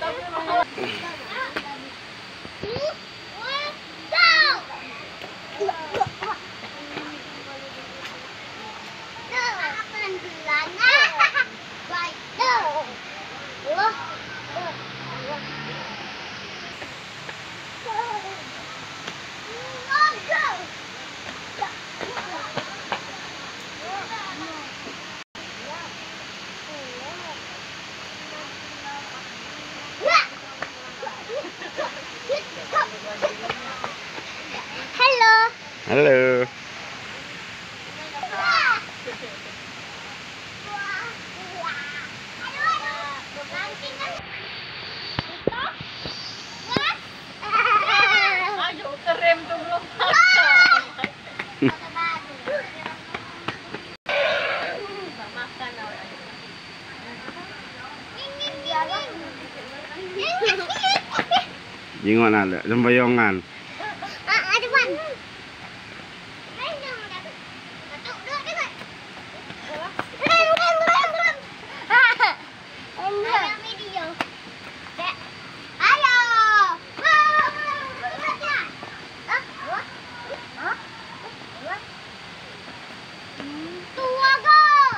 Halo. Halo. Jingon ada, sembayongan.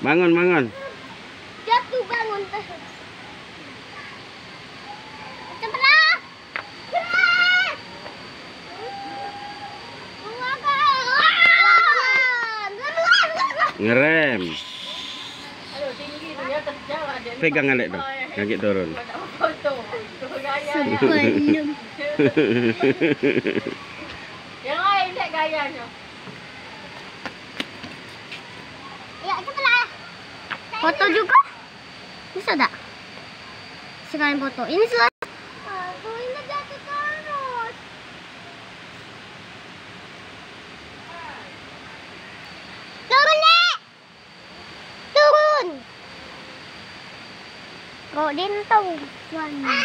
Bangun, bangun. Jatuh bangun. Cepatlah. Cepat. Ngerem. Pegang alek tuh. Kaki turun. Yang lain gayanya. Ya, cepatlah. Foto juga? Bisa tak? Sekalian foto. Ini selesai. Aduh, ini jatuh terus. Turun, Nek! Turun! Kok dintong? Halo!